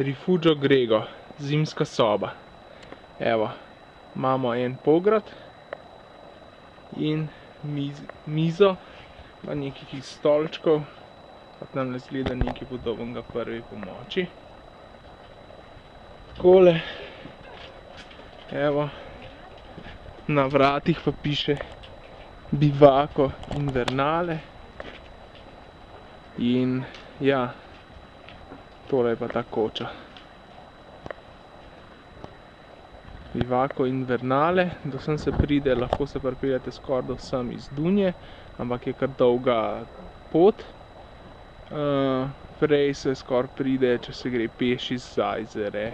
Rifugio Grego, zimska soba. Evo, imamo en pograd in miz, mizo, pa nekih stolčkov, pa tam zgleda nekaj podobnega prvi pomoči. Takole, evo, na vratih pa piše Bivako Invernale. In ja, tole je pa ta koča. Bivako Invernale, do sem se pride, lahko se pripeljete skoraj do sem iz Dunje, ampak je kar dolga pot. Uh, prej se skoraj pride, če se gre peš iz Zajzere.